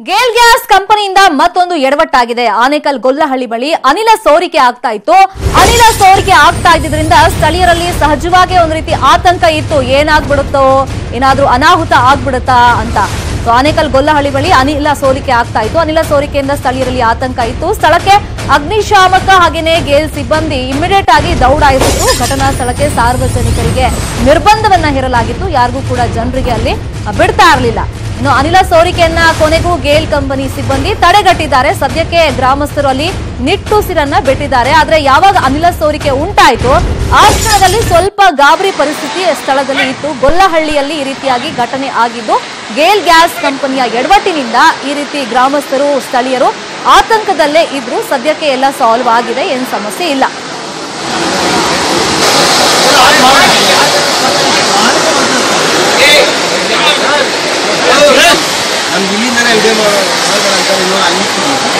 GAIL gas ಕಂಪನಿಯಿಂದ ಮತ್ತೊಂದು ಎಡವಟ್ಟಾಗಿದೆ. ಆನೇಕಲ್ ಗೊಲ್ಲಹಳ್ಳಿ ಬಳಿ ಅನಿಲ ಸೋರಿಕೆ ಆಗ್ತಾ ಇತ್ತು. ಅನಿಲ ಸೋರಿಕೆ ಆಗ್ತಾ ಇದ್ದಿದ್ರಿಂದ ಸ್ಥಳೀಯರಲ್ಲಿ ಸಹಜವಾಗಿ ಒಂದು ರೀತಿ ಆತಂಕ ಇತ್ತು. ಏನಾಗ್ಬಿಡುತ್ತೋ? ಏನಾದ್ರೂ ಅನಾಹುತ ಆಗ್ಬಿಡುತ್ತಾ ಅಂತ. ಸೊ, ಆನೇಕಲ್ ಗೊಲ್ಲಹಳ್ಳಿ ಬಳಿ ಅನಿಲ ಸೋರಿಕೆ ಆಗ್ತಾ ಇತ್ತು. ಅನಿಲ ಸೋರಿಕೆಯಿಂದ ಸ್ಥಳೀಯರಲ್ಲಿ ಆತಂಕ ಇತ್ತು. ಸ್ಥಳಕ್ಕೆ ಅಗ್ನಿಶಾಮಕ ಹಾಗೆಯೇ ಗೇಲ್ ಸಿಬ್ಬಂದಿ ಇಮಿಡಿಯೇಟ್ ಆಗಿ ದೌಡಾಯಿಸಿದ್ರು. ಘಟನಾ ಸ್ಥಳಕ್ಕೆ ಸಾರ್ವಜನಿಕರಿಗೆ ನಿರ್ಬಂಧವನ್ನ ಹೇರಲಾಗಿತ್ತು. ಯಾರಿಗೂ ಕೂಡ ಜನರಿಗೆ ಅಲ್ಲಿ ಬಿಡ್ತಾ ಇರಲಿಲ್ಲ. ಇನ್ನು ಅನಿಲ ಸೋರಿಕೆಯನ್ನ ಕೊನೆಗೂ ಗೇಲ್ ಕಂಪನಿ ಸಿಬ್ಬಂದಿ ತಡೆಗಟ್ಟಿದ್ದಾರೆ. ಸದ್ಯಕ್ಕೆ ಗ್ರಾಮಸ್ಥರು ಅಲ್ಲಿ ನಿಟ್ಟುಸಿರನ್ನ ಬಿಟ್ಟಿದ್ದಾರೆ. ಆದ್ರೆ ಯಾವಾಗ ಅನಿಲ ಸೋರಿಕೆ ಉಂಟಾಯಿತು, ಆ ಸ್ಥಳದಲ್ಲಿ ಸ್ವಲ್ಪ ಗಾಬರಿ ಪರಿಸ್ಥಿತಿ ಸ್ಥಳದಲ್ಲಿ ಇತ್ತು. ಗೊಲ್ಲಹಳ್ಳಿಯಲ್ಲಿ ಈ ರೀತಿಯಾಗಿ ಘಟನೆ ಆಗಿದ್ದು, ಗೇಲ್ ಗ್ಯಾಸ್ ಕಂಪನಿಯ ಎಡವಟ್ಟಿನಿಂದ ಈ ರೀತಿ ಗ್ರಾಮಸ್ಥರು, ಸ್ಥಳೀಯರು ಆತಂಕದಲ್ಲೇ ಇದ್ರು. ಸದ್ಯಕ್ಕೆ ಎಲ್ಲ ಸಾಲ್ವ್ ಆಗಿದೆ, ಏನು ಸಮಸ್ಯೆ ಇಲ್ಲ. ನಮ್ಗೆ ಇಲ್ಲಿಂದನೇ ವಿಡಿಯೋ ಮಾಡೋಣ ಅಂತ ಇನ್ನೂ ಅಲ್ಲಿ